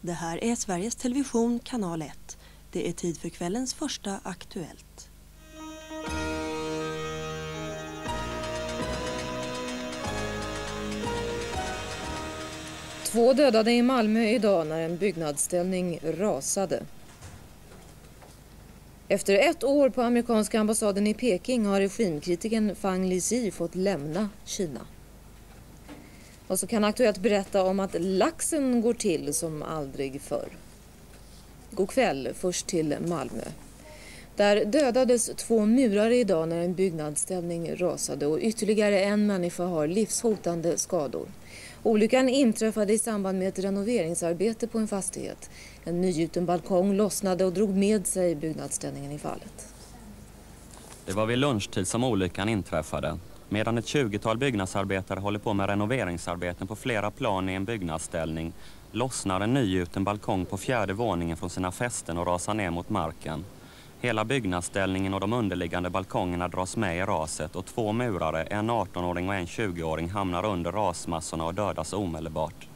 Det här är Sveriges Television kanal 1. Det är tid för kvällens första Aktuellt. Två dödade i Malmö idag när en byggnadsställning rasade. Efter ett år på amerikanska ambassaden i Peking har regimkritiken Fang Lizi fått lämna Kina. Och så kan Aktuellt berätta om att laxen går till som aldrig förr. God kväll, först till Malmö. Där dödades två murare idag när en byggnadsställning rasade och ytterligare en människa har livshotande skador. Olyckan inträffade i samband med ett renoveringsarbete på en fastighet. En nygjuten balkong lossnade och drog med sig byggnadsställningen i fallet. Det var vid lunchtid som olyckan inträffade. Medan ett 20-tal byggnadsarbetare håller på med renoveringsarbeten på flera plan i en byggnadsställning lossnar en nygjuten balkong på fjärde våningen från sina fästen och rasar ner mot marken. Hela byggnadsställningen och de underliggande balkongerna dras med i raset och två murare, en 18-åring och en 20-åring, hamnar under rasmassorna och dödas omedelbart.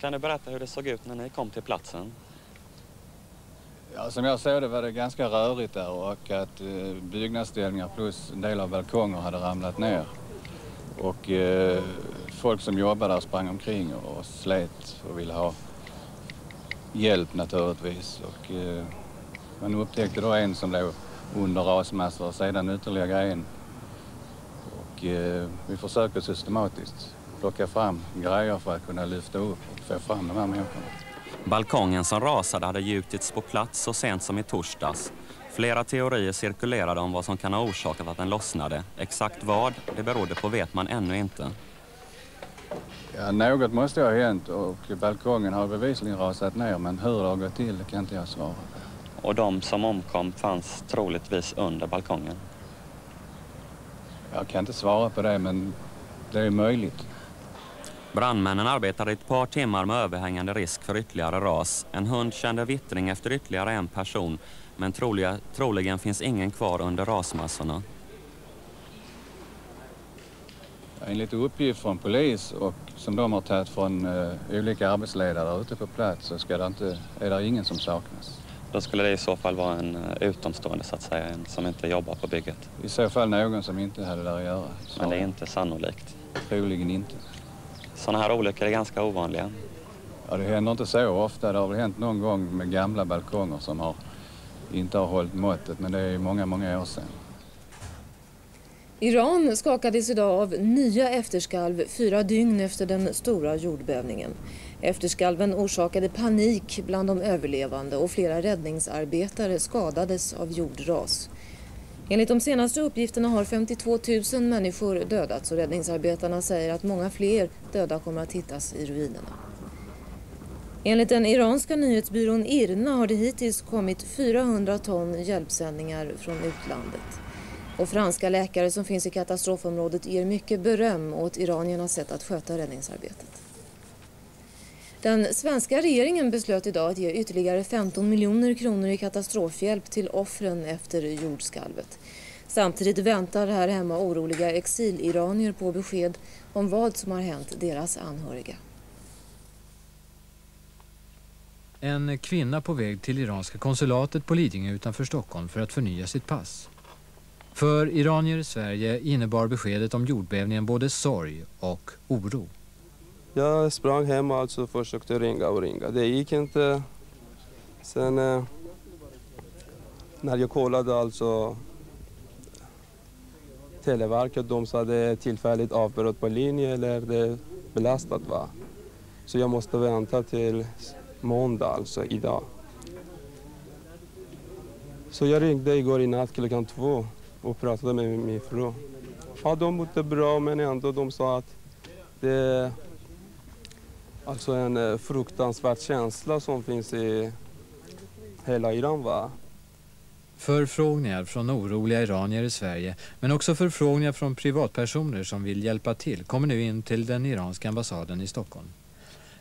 Kan du berätta hur det såg ut när ni kom till platsen? Ja, som jag såg det var det ganska rörigt där och att eh, byggnadsställningar plus en del av balkonger hade ramlat ner. Och eh, folk som jobbade där sprang omkring och slet och ville ha hjälp naturligtvis. Och, eh, man upptäckte då en som låg under rasmassor och sedan ytterligare en. Och, eh, vi försöker systematiskt plocka fram grejer för att kunna lyfta upp och få fram de här människorna. Balkongen som rasade hade gjutits på plats så sent som i torsdags. Flera teorier cirkulerade om vad som kan ha orsakat att den lossnade. Exakt vad det berodde på vet man ännu inte. Ja, något måste ha hänt och balkongen har bevisligen rasat ner men hur det har gått till kan inte jag svara på. Och de som omkom fanns troligtvis under balkongen. Jag kan inte svara på det men det är möjligt. Brandmännen arbetade ett par timmar med överhängande risk för ytterligare ras. En hund kände vittring efter ytterligare en person men troliga, troligen finns ingen kvar under rasmassorna. Enligt uppgift från polis och som de har tagit från uh, olika arbetsledare ute på plats så ska det inte, är det ingen som saknas. Då skulle det i så fall vara en uh, utomstående så att säga, en som inte jobbar på bygget? I så fall någon som inte hade där att göra. Men det är inte sannolikt? Troligen inte. Sådana här olyckor är ganska ovanliga? Ja, det händer inte så ofta. Det har väl hänt någon gång med gamla balkonger som har, inte har hållit måttet, men det är många, många år sedan. Iran skakades idag av nya efterskalv fyra dygn efter den stora jordbävningen. Efterskalven orsakade panik bland de överlevande och flera räddningsarbetare skadades av jordras. Enligt de senaste uppgifterna har 52 000 människor dödats och räddningsarbetarna säger att många fler döda kommer att hittas i ruinerna. Enligt den iranska nyhetsbyrån IRNA har det hittills kommit 400 ton hjälpsändningar från utlandet. Och franska läkare som finns i katastrofområdet ger mycket beröm åt iraniernas sätt att sköta räddningsarbetet. Den svenska regeringen beslöt idag att ge ytterligare 15 miljoner kronor i katastrofhjälp till offren efter jordskalvet. Samtidigt väntar här hemma oroliga exiliranier på besked om vad som har hänt deras anhöriga. En kvinna på väg till iranska konsulatet på Lidingö utanför Stockholm för att förnya sitt pass. För iranier i Sverige innebar beskedet om jordbävningen både sorg och oro. Jag sprang hem och alltså försökte ringa och ringa. Det gick inte. Sen eh, när jag kollade alltså Televerket, de sa det är tillfälligt avbrott på linjen eller det är belastat va. Så jag måste vänta till måndag, alltså idag. Så jag ringde igår i natt klockan två och pratade med min fru. Ja, de mådde bra men ändå de sa att det är alltså en eh, fruktansvärd känsla som finns i hela Iran. Va? Förfrågningar från oroliga iranier i Sverige men också förfrågningar från privatpersoner som vill hjälpa till kommer nu in till den iranska ambassaden i Stockholm.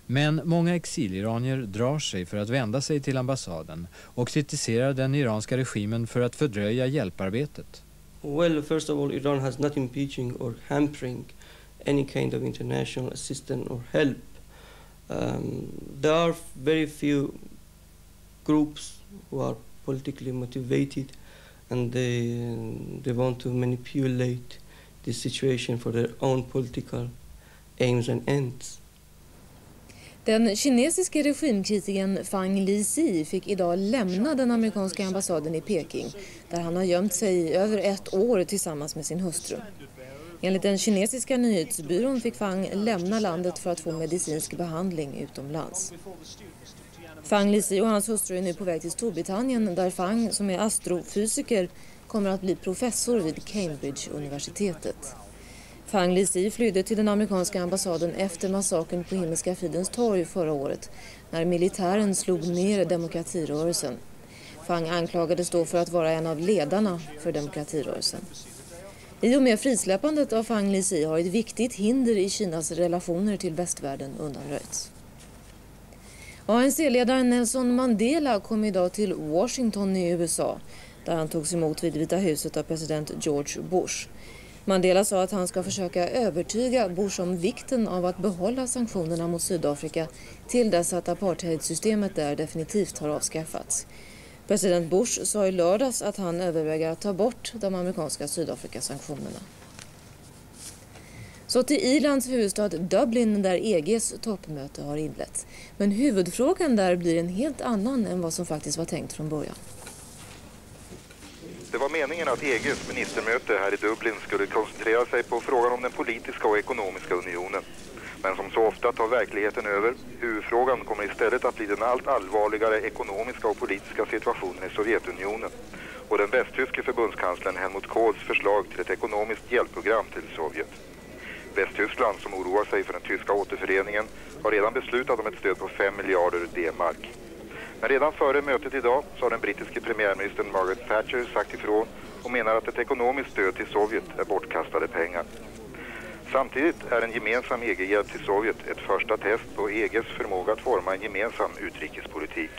Men många exiliranier drar sig för att vända sig till ambassaden och kritiserar den iranska regimen för att fördröja hjälparbetet. Well, first of all, Iran has not impinging or hampering any kind of international assistance or help. Um, there are very few groups who are politically motivated and they, they want to manipulate the situation for their own political aims and ends. Den kinesiske regimkritikern Fang Li fick idag lämna den amerikanska ambassaden i Peking där han har gömt sig i över ett år tillsammans med sin hustru. Enligt den kinesiska nyhetsbyrån fick Fang lämna landet för att få medicinsk behandling utomlands. Fang Lisi och hans hustru är nu på väg till Storbritannien där Fang, som är astrofysiker, kommer att bli professor vid Cambridge-universitetet. Fang Lisi flydde till den amerikanska ambassaden efter massakern på Himmelska fridens torg förra året när militären slog ner demokratirörelsen. Fang anklagades då för att vara en av ledarna för demokratirörelsen. I och med frisläppandet av Fang Li har ett viktigt hinder i Kinas relationer till västvärlden undanröjts. ANC-ledaren Nelson Mandela kom idag till Washington i USA där han togs emot vid Vita huset av president George Bush. Mandela sa att han ska försöka övertyga Bush om vikten av att behålla sanktionerna mot Sydafrika till dess att apartheidsystemet där definitivt har avskaffats. President Bush sa i lördags att han överväger att ta bort de amerikanska Sydafrikasanktionerna. Så till Irlands huvudstad Dublin där EGs toppmöte har inletts. Men huvudfrågan där blir en helt annan än vad som faktiskt var tänkt från början. Det var meningen att EGs ministermöte här i Dublin skulle koncentrera sig på frågan om den politiska och ekonomiska unionen. Men som så ofta tar verkligheten över. Huvudfrågan kommer istället att bli den allt allvarligare ekonomiska och politiska situationen i Sovjetunionen och den västtyske förbundskanslern Helmut Kohls förslag till ett ekonomiskt hjälpprogram till Sovjet. Västtyskland, som oroar sig för den tyska återföreningen, har redan beslutat om ett stöd på 5 miljarder D-mark. Men redan före mötet idag så har den brittiske premiärministern Margaret Thatcher sagt ifrån och menar att ett ekonomiskt stöd till Sovjet är bortkastade. Samtidigt är en gemensam EG-hjälp till Sovjet ett första test på EGs förmåga att forma en gemensam utrikespolitik.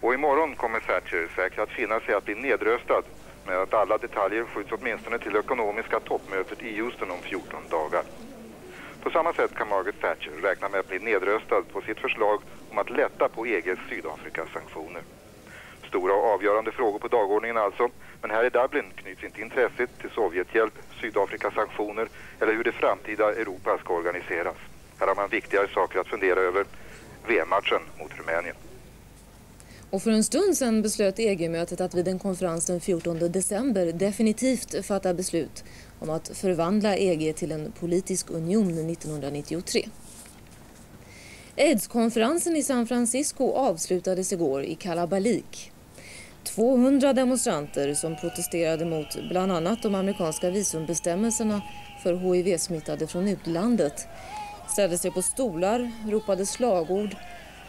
Och imorgon kommer Thatcher säkert att finna sig att bli nedröstad med att alla detaljer skjuts åtminstone till det ekonomiska toppmötet i Houston om 14 dagar. På samma sätt kan Margaret Thatcher räkna med att bli nedröstad på sitt förslag om att lätta på EGs Sydafrikasanktioner. Stora och avgörande frågor på dagordningen alltså, men här i Dublin knyts inte intresset till Sovjethjälp, Sydafrikas sanktioner eller hur det framtida Europa ska organiseras. Här har man viktigare saker att fundera över. VM-matchen mot Rumänien. Och för en stund sedan beslöt EG-mötet att vid en konferens den 14 december definitivt fatta beslut om att förvandla EG till en politisk union 1993. AIDS-konferensen i San Francisco avslutades igår i Kalabalik. 200 demonstranter som protesterade mot bland annat de amerikanska visumbestämmelserna för HIV-smittade från utlandet ställde sig på stolar, ropade slagord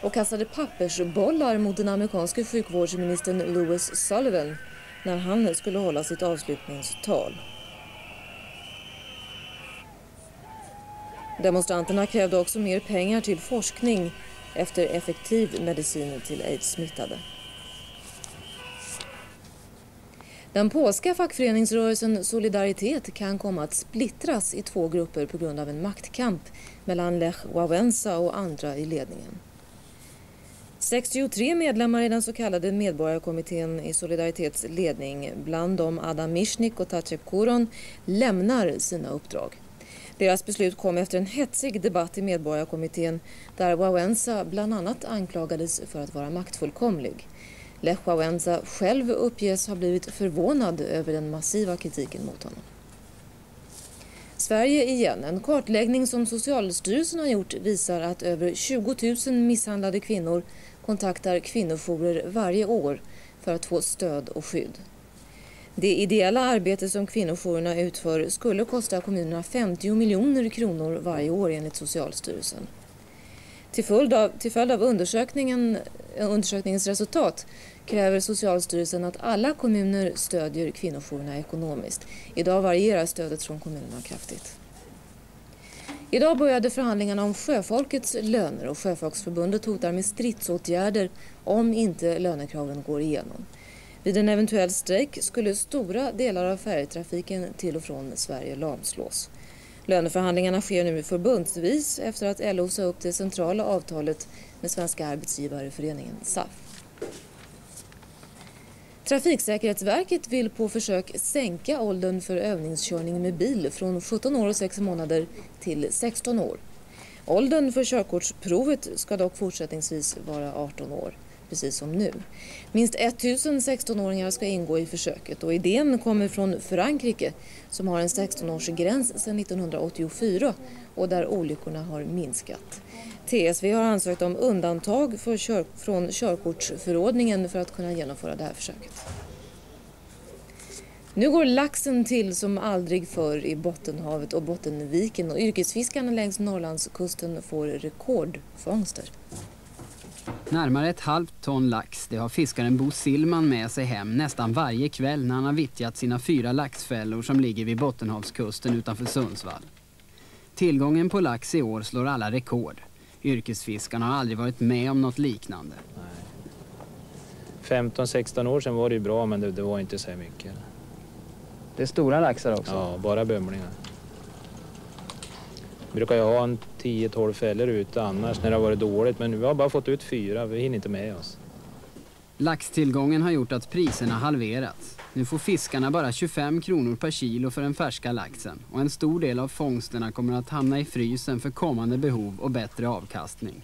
och kastade pappersbollar mot den amerikanske sjukvårdsministern Louis Sullivan när han skulle hålla sitt avslutningstal. Demonstranterna krävde också mer pengar till forskning efter effektiv medicin till aids-smittade. Den polska fackföreningsrörelsen Solidaritet kan komma att splittras i två grupper på grund av en maktkamp mellan Lech Wałęsa och andra i ledningen. 63 medlemmar i den så kallade medborgarkommittén i Solidaritets ledning, bland dem Adam Michnik och Tacep Kuron, lämnar sina uppdrag. Deras beslut kom efter en hetsig debatt i medborgarkommittén där Wałęsa bland annat anklagades för att vara maktfullkomlig. Lech Wałęsa själv uppges ha blivit förvånad över den massiva kritiken mot honom. Sverige igen. En kartläggning som Socialstyrelsen har gjort visar att över 20 000 misshandlade kvinnor kontaktar kvinnojourer varje år för att få stöd och skydd. Det ideella arbete som kvinnojourerna utför skulle kosta kommunerna 50 miljoner kronor varje år enligt Socialstyrelsen. Till följd av, till följd av undersökningen, eh, undersökningens resultat kräver Socialstyrelsen att alla kommuner stödjer kvinnojourerna ekonomiskt. Idag varierar stödet från kommunerna kraftigt. Idag började förhandlingarna om sjöfolkets löner och Sjöfolksförbundet hotar med stridsåtgärder om inte lönekraven går igenom. Vid en eventuell strejk skulle stora delar av färjetrafiken till och från Sverige lamslås. Löneförhandlingarna sker nu förbundsvis efter att LO sa upp det centrala avtalet med Svenska arbetsgivareföreningen SAF. Trafiksäkerhetsverket vill på försök sänka åldern för övningskörning med bil från 17 år och 6 månader till 16 år. Åldern för körkortsprovet ska dock fortsättningsvis vara 18 år, precis som nu. Minst 1000 16-åringar ska ingå i försöket och idén kommer från Frankrike som har en 16-årsgräns sedan 1984 och där olyckorna har minskat. TSV har ansökt om undantag för kör från körkortsförordningen för att kunna genomföra det här försöket. Nu går laxen till som aldrig förr i Bottenhavet och Bottenviken och yrkesfiskarna längs Norrlandskusten får rekordfångster. Närmare ett halvt ton lax, det har fiskaren Bo Sillman med sig hem nästan varje kväll när han har vittjat sina fyra laxfällor som ligger vid Bottenhavskusten utanför Sundsvall. Tillgången på lax i år slår alla rekord. Yrkesfiskarna har aldrig varit med om något liknande. 15-16 år sedan var det bra men det, det, var inte så mycket. Det är stora laxar också? Ja, bara bömlingar. Vi brukar ju ha en 10-12 fällor ute annars när det har varit dåligt men nu har vi bara fått ut fyra, vi hinner inte med oss. Laxtillgången har gjort att priserna halverats. Nu får fiskarna bara 25 kronor per kilo för den färska laxen och en stor del av fångsterna kommer att hamna i frysen för kommande behov och bättre avkastning.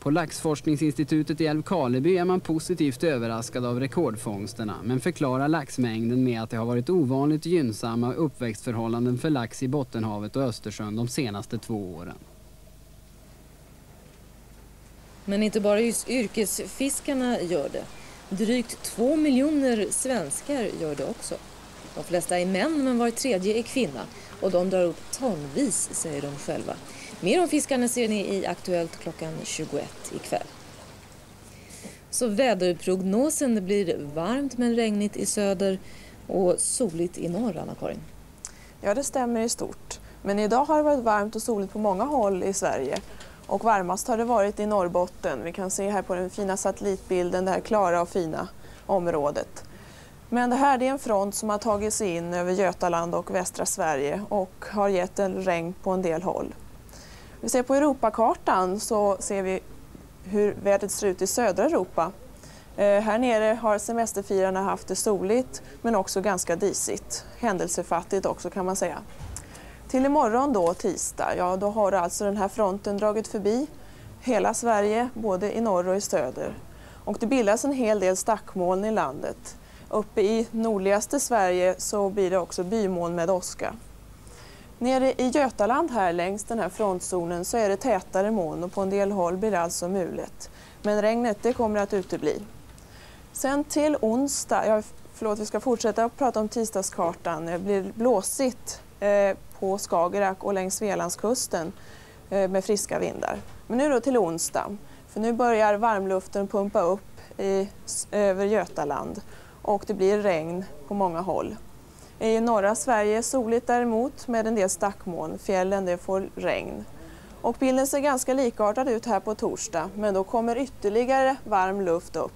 På Laxforskningsinstitutet i Älvkarleby är man positivt överraskad av rekordfångsterna men förklarar laxmängden med att det har varit ovanligt gynnsamma uppväxtförhållanden för lax i Bottenhavet och Östersjön de senaste två åren. Men inte bara just yrkesfiskarna gör det. Drygt två miljoner svenskar gör det också. De flesta är män men var tredje är kvinna och de drar upp tonvis säger de själva. Mer om fiskarna ser ni i Aktuellt klockan 21 ikväll. Så väderprognosen, det blir varmt men regnigt i söder och soligt i norr, Anna-Karin. Ja, det stämmer i stort. Men idag har det varit varmt och soligt på många håll i Sverige. Och varmast har det varit i Norrbotten. Vi kan se här på den fina satellitbilden det här klara och fina området. Men det här är en front som har tagit sig in över Götaland och västra Sverige och har gett en regn på en del håll. Vi ser på Europakartan så ser vi hur vädret ser ut i södra Europa. Eh, här nere har semesterfirarna haft det soligt men också ganska disigt. Händelsefattigt också kan man säga. Till imorgon då, tisdag, ja då har alltså den här fronten dragit förbi hela Sverige, både i norr och i söder. Och det bildas en hel del stackmoln i landet. Uppe i nordligaste Sverige så blir det också bymoln med åska. Nere i Götaland här längs den här frontzonen så är det tätare moln och på en del håll blir det alltså mulet. Men regnet det kommer att utebli. Sen till onsdag, ja, förlåt vi ska fortsätta prata om tisdagskartan. Det blir blåsigt eh, på Skagerrak och längs Svealandskusten eh, med friska vindar. Men nu då till onsdag, för nu börjar varmluften pumpa upp i, över Götaland och det blir regn på många håll. I norra Sverige soligt däremot med en del stackmoln. Fjällen det får regn. Och bilden ser ganska likartad ut här på torsdag men då kommer ytterligare varm luft upp.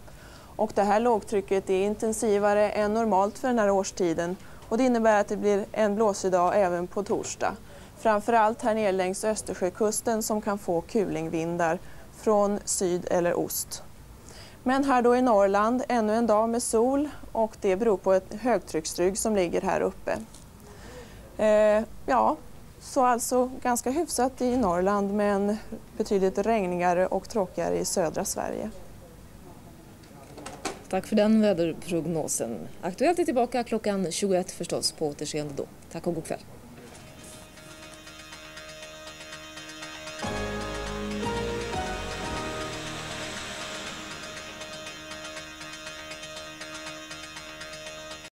Och det här lågtrycket är intensivare än normalt för den här årstiden och det innebär att det blir en blåsig dag även på torsdag. Framförallt här nere längs Östersjökusten som kan få kulingvindar från syd eller ost. Men här då i Norrland ännu en dag med sol och det beror på ett högtrycksrygg som ligger här uppe. Eh, ja, så alltså ganska hyfsat i Norrland men betydligt regnigare och tråkigare i södra Sverige. Tack för den väderprognosen. Aktuellt är tillbaka klockan 21 förstås på återseende då. Tack och god kväll.